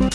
Our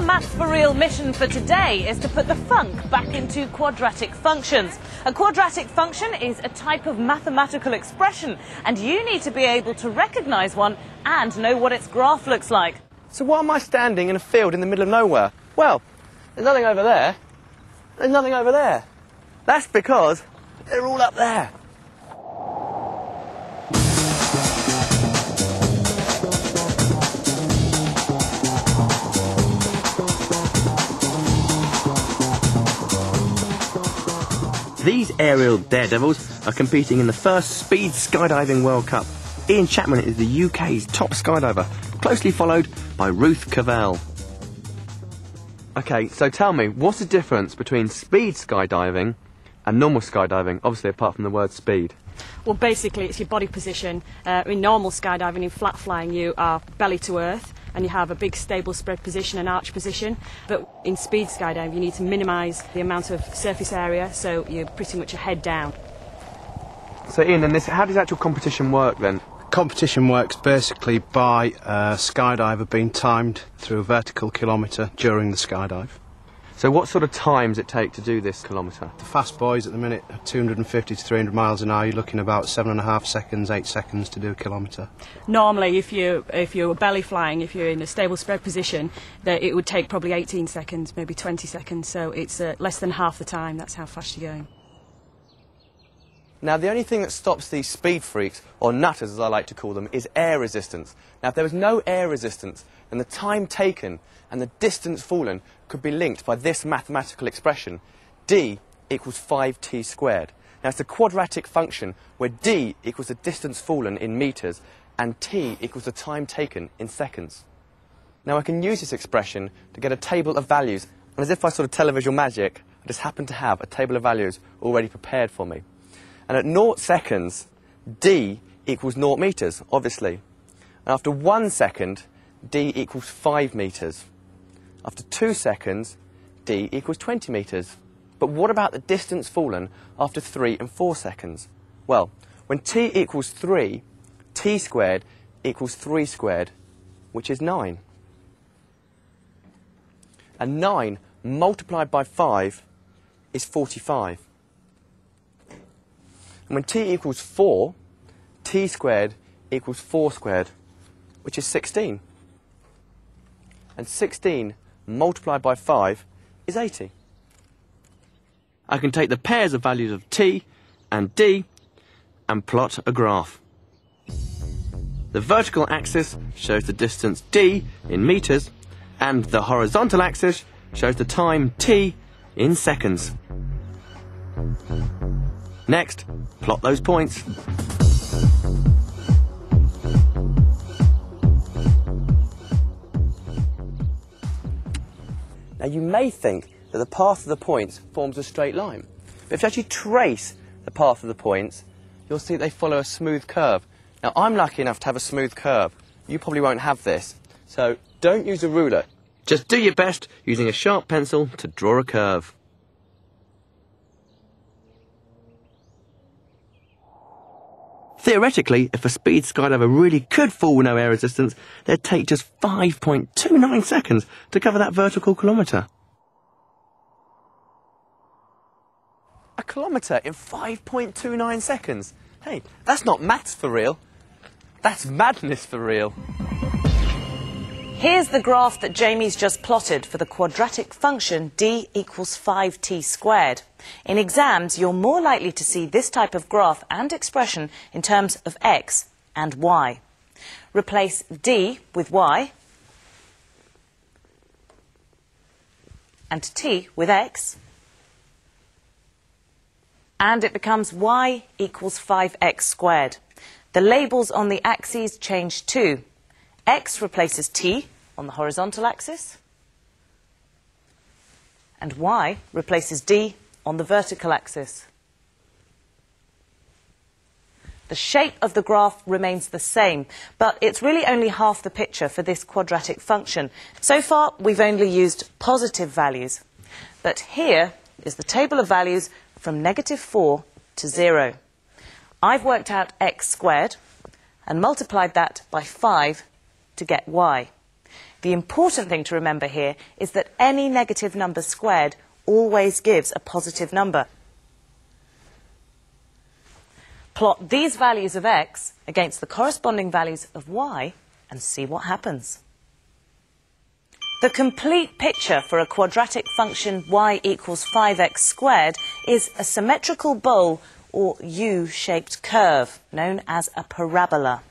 Maths for Real mission for today is to put the funk back into quadratic functions. A quadratic function is a type of mathematical expression, and you need to be able to recognise one and know what its graph looks like. So why am I standing in a field in the middle of nowhere? Well, there's nothing over there. There's nothing over there. That's because they're all up there. These aerial daredevils are competing in the first Speed Skydiving World Cup. Ian Chapman is the UK's top skydiver, closely followed by Ruth Cavell. Okay, so tell me, what's the difference between speed skydiving and normal skydiving? Obviously, apart from the word speed. Well, basically, it's your body position. Uh, in normal skydiving, in flat flying, you are belly to earth and you have a big stable spread position and arch position. But in speed skydiving, you need to minimise the amount of surface area, so you're pretty much a head down. So, Ian, and this, how does actual competition work then? Competition works basically by a skydiver being timed through a vertical kilometre during the skydive. So, what sort of times it take to do this kilometre? The fast boys at the minute are 250 to 300 miles an hour. You're looking about seven and a half seconds, eight seconds to do a kilometre. Normally, if you if you're belly flying, if you're in a stable spread position, that it would take probably 18 seconds, maybe 20 seconds. So it's uh, less than half the time. That's how fast you're going. Now, the only thing that stops these speed freaks, or nutters as I like to call them, is air resistance. Now, if there was no air resistance, then the time taken and the distance fallen could be linked by this mathematical expression d equals 5t squared. Now, it's a quadratic function where d equals the distance fallen in metres and t equals the time taken in seconds. Now, I can use this expression to get a table of values, and as if by sort of televisual magic, I just happen to have a table of values already prepared for me. And at 0 seconds, d equals 0 metres, obviously. And after 1 second, d equals 5 metres. After 2 seconds, d equals 20 metres. But what about the distance fallen after 3 and 4 seconds? Well, when t equals 3, t squared equals 3 squared, which is 9. And 9 multiplied by 5 is 45. And when t equals 4, t squared equals 4 squared, which is 16. And 16 multiplied by 5 is 80. I can take the pairs of values of t and d and plot a graph. The vertical axis shows the distance d in meters, and the horizontal axis shows the time t in seconds. Next, plot those points. Now you may think that the path of the points forms a straight line. But if you actually trace the path of the points, you'll see they follow a smooth curve. Now I'm lucky enough to have a smooth curve. You probably won't have this. So don't use a ruler. Just do your best using a sharp pencil to draw a curve. Theoretically, if a speed skydiver really could fall with no air resistance, they'd take just 5.29 seconds to cover that vertical kilometre. A kilometre in 5.29 seconds? Hey, that's not maths for real. That's madness for real. Here's the graph that Jamie's just plotted for the quadratic function d equals 5t squared. In exams, you're more likely to see this type of graph and expression in terms of x and y. Replace d with y and t with x and it becomes y equals 5x squared. The labels on the axes change too. x replaces t on the horizontal axis, and y replaces d on the vertical axis. The shape of the graph remains the same, but it's really only half the picture for this quadratic function. So far, we've only used positive values. But here is the table of values from negative 4 to 0. I've worked out x squared and multiplied that by 5 to get y. The important thing to remember here is that any negative number squared always gives a positive number plot these values of x against the corresponding values of y and see what happens. The complete picture for a quadratic function y equals 5x squared is a symmetrical bowl or U-shaped curve known as a parabola.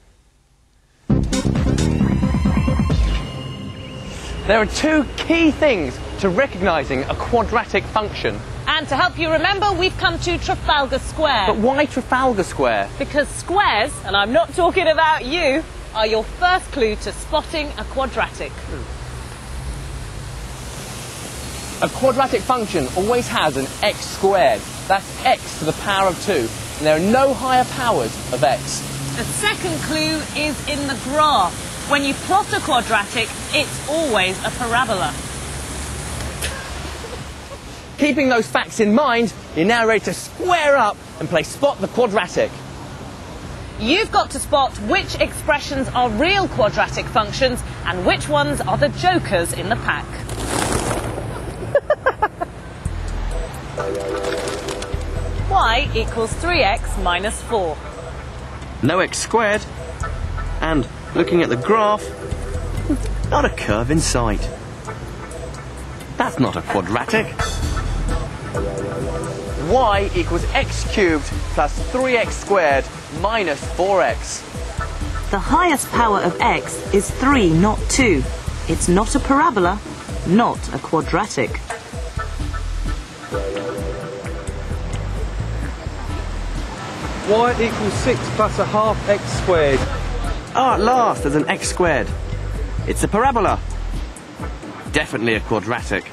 There are two key things to recognising a quadratic function. And to help you remember, we've come to Trafalgar Square. But why Trafalgar Square? Because squares, and I'm not talking about you, are your first clue to spotting a quadratic. A quadratic function always has an x squared. That's x to the power of 2. And there are no higher powers of x. The second clue is in the graph. When you plot a quadratic, it's always a parabola. Keeping those facts in mind, you're now ready to square up and play Spot the Quadratic. You've got to spot which expressions are real quadratic functions and which ones are the jokers in the pack. y equals 3x minus 4. No x squared. And looking at the graph, not a curve in sight. That's not a quadratic y equals x cubed plus 3x squared minus 4x. The highest power of x is 3, not 2. It's not a parabola, not a quadratic. y equals 6 plus a half x squared. Ah, at last, there's an x squared. It's a parabola. Definitely a quadratic.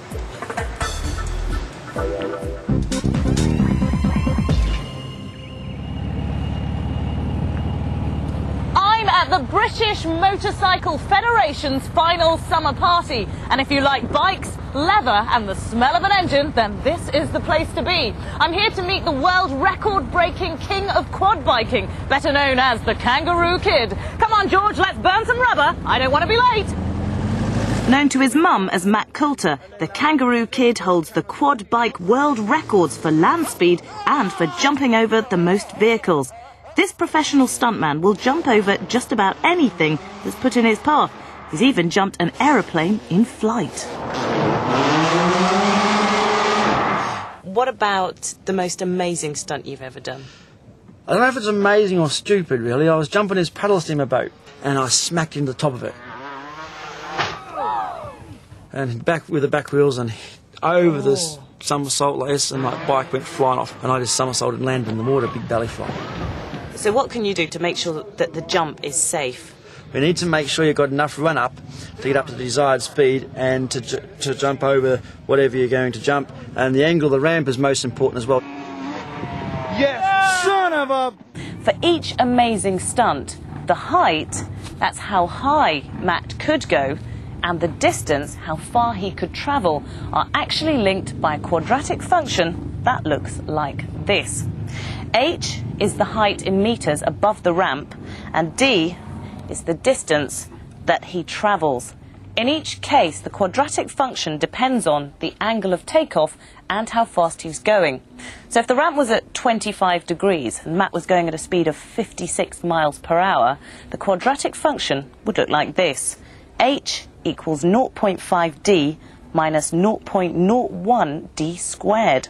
British Motorcycle Federation's final summer party. And if you like bikes, leather and the smell of an engine, then this is the place to be. I'm here to meet the world record-breaking king of quad biking, better known as the Kangaroo Kid. Come on, George, let's burn some rubber. I don't want to be late. Known to his mum as Matt Coulter, the Kangaroo Kid holds the quad bike world records for land speed and for jumping over the most vehicles. This professional stuntman will jump over just about anything that's put in his path. He's even jumped an aeroplane in flight. What about the most amazing stunt you've ever done? I don't know if it's amazing or stupid, really. I was jumping his paddle steamer boat and I smacked into the top of it. And back with the back wheels and over oh. this somersault lace, and my bike went flying off, and I just somersaulted and landed in the water, big belly flop. So what can you do to make sure that the jump is safe? We need to make sure you've got enough run up to get up to the desired speed and to, to jump over whatever you're going to jump. And the angle of the ramp is most important as well. Yes, son of a... For each amazing stunt, the height, that's how high Matt could go, and the distance, how far he could travel, are actually linked by a quadratic function that looks like this. H is the height in meters above the ramp, and D is the distance that he travels. In each case, the quadratic function depends on the angle of takeoff and how fast he's going. So if the ramp was at 25 degrees and Matt was going at a speed of 56 miles per hour, the quadratic function would look like this. H equals 0.5d minus 0.01d squared.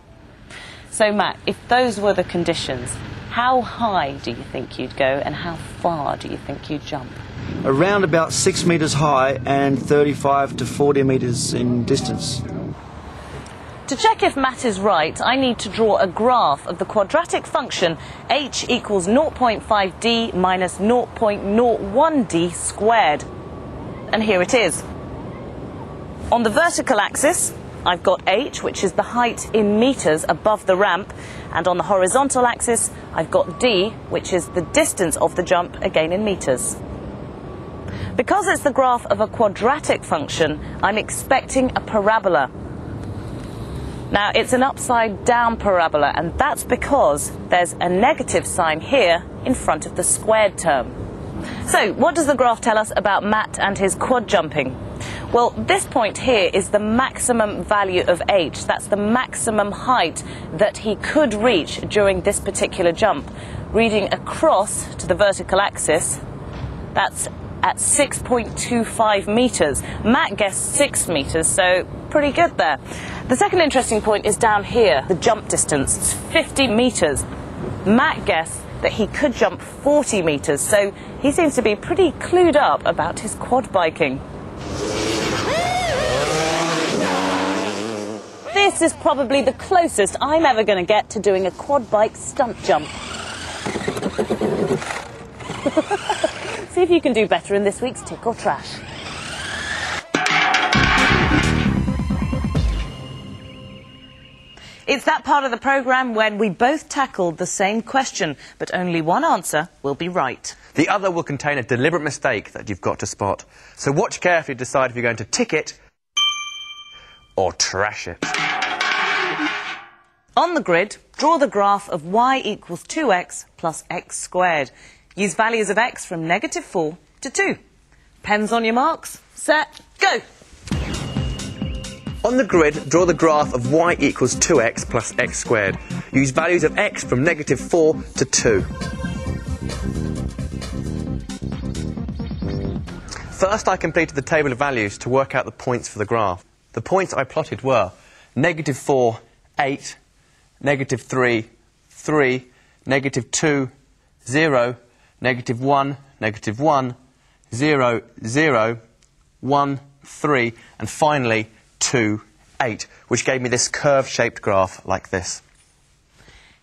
So, Matt, if those were the conditions, how high do you think you'd go and how far do you think you'd jump? Around about six metres high and 35 to 40 metres in distance. To check if Matt is right, I need to draw a graph of the quadratic function h equals 0.5d minus 0.01d squared. And here it is. On the vertical axis, I've got h, which is the height in metres above the ramp, and on the horizontal axis, I've got d, which is the distance of the jump, again in metres. Because it's the graph of a quadratic function, I'm expecting a parabola. Now, it's an upside down parabola, and that's because there's a negative sign here in front of the squared term. So, what does the graph tell us about Matt and his quad jumping? Well, this point here is the maximum value of h. That's the maximum height that he could reach during this particular jump. Reading across to the vertical axis, that's at 6.25 metres. Matt guessed 6 metres, so pretty good there. The second interesting point is down here, the jump distance. It's 50 metres. Matt guessed that he could jump 40 metres, so he seems to be pretty clued up about his quad biking. This is probably the closest I'm ever going to get to doing a quad bike stunt jump. See if you can do better in this week's Tick or Trash. It's that part of the programme when we both tackled the same question, but only one answer will be right. The other will contain a deliberate mistake that you've got to spot. So watch carefully to decide if you're going to tick it or trash it. On the grid, draw the graph of y equals 2x plus x squared. Use values of x from negative 4 to 2. Pens on your marks. Set. Go. On the grid, draw the graph of y equals 2x plus x squared. Use values of x from negative 4 to 2. First, I completed the table of values to work out the points for the graph. The points I plotted were negative 4, 8, negative 3, 3, negative 2, 0, negative 1, negative 1, 0, 0, 1, 3, and finally 2, 8, which gave me this curve-shaped graph like this.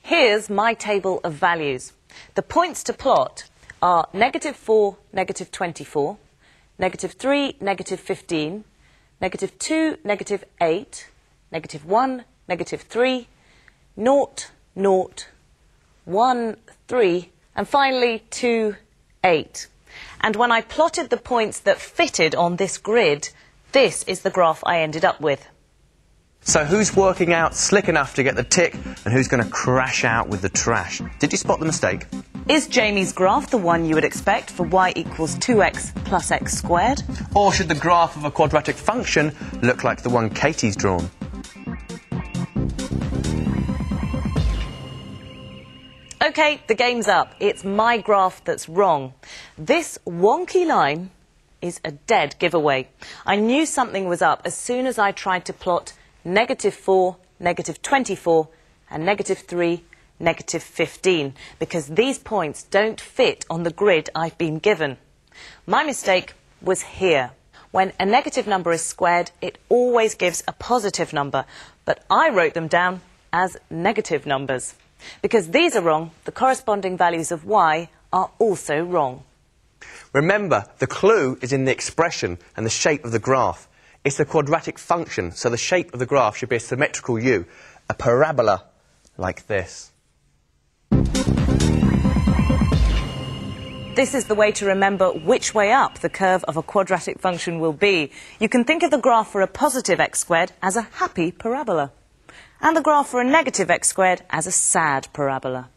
Here's my table of values. The points to plot are negative 4, negative 24, negative 3, negative 15, negative 2, negative 8, negative 1, negative 3, 0, 0, 1, 3, and finally 2, 8. And when I plotted the points that fitted on this grid, this is the graph I ended up with. So who's working out slick enough to get the tick and who's going to crash out with the trash? Did you spot the mistake? Is Jamie's graph the one you would expect for y equals 2x plus x squared? Or should the graph of a quadratic function look like the one Katie's drawn? OK, the game's up. It's my graph that's wrong. This wonky line is a dead giveaway. I knew something was up as soon as I tried to plot negative 4, negative 24, and negative 3, negative 15, because these points don't fit on the grid I've been given. My mistake was here. When a negative number is squared, it always gives a positive number, but I wrote them down as negative numbers. Because these are wrong, the corresponding values of y are also wrong. Remember, the clue is in the expression and the shape of the graph. It's a quadratic function, so the shape of the graph should be a symmetrical U, a parabola like this. This is the way to remember which way up the curve of a quadratic function will be. You can think of the graph for a positive x squared as a happy parabola, and the graph for a negative x squared as a sad parabola.